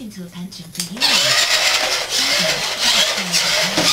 便组谈成，就因为呢，当然，他还不。